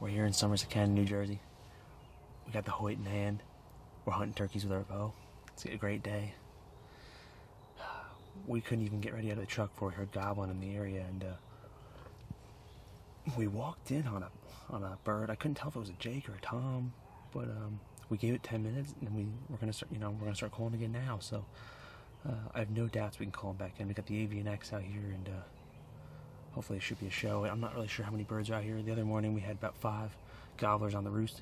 We're here in Somerset New Jersey. We got the Hoyt in hand. We're hunting turkeys with our bow. It's a great day. We couldn't even get ready out of the truck before we heard gobbling in the area, and uh, we walked in on a on a bird. I couldn't tell if it was a Jake or a Tom, but um, we gave it 10 minutes, and we we're gonna start. You know, we're gonna start calling again now. So uh, I have no doubts we can call him back in. We got the Avian X out here, and uh, hopefully it should be a show. I'm not really sure how many birds are out here. The other morning we had about five gobblers on the roost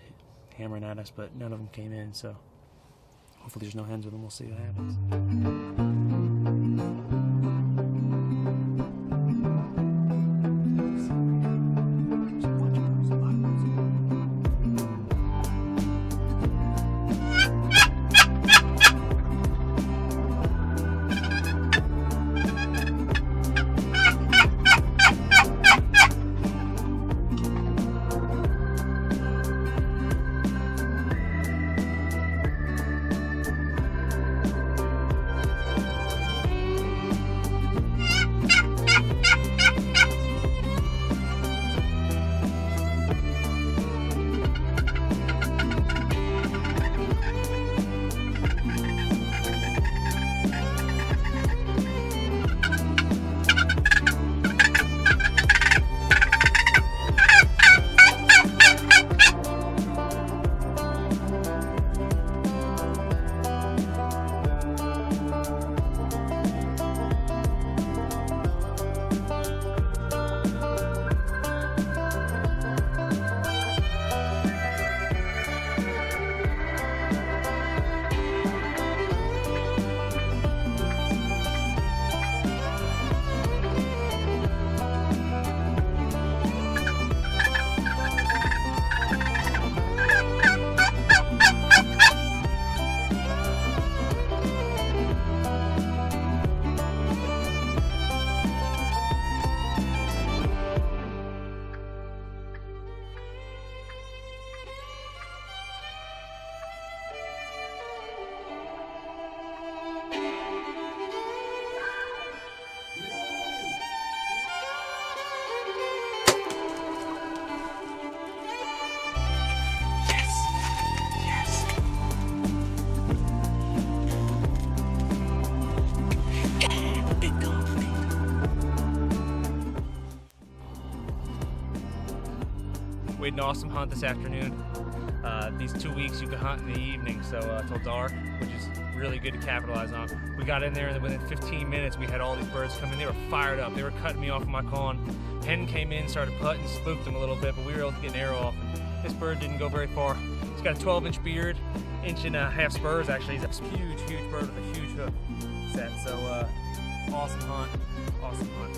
hammering at us, but none of them came in. So hopefully there's no hens with them. We'll see what happens. We had an awesome hunt this afternoon. Uh, these two weeks you can hunt in the evening, so uh, till dark, which is really good to capitalize on. We got in there, and within 15 minutes, we had all these birds come in. They were fired up. They were cutting me off of my con. Hen came in, started putting, spooked them a little bit, but we were able to get an arrow off. This bird didn't go very far. He's got a 12-inch beard, inch and a half spurs. Actually, he's a huge, huge bird with a huge hook set. So uh, awesome hunt, awesome hunt.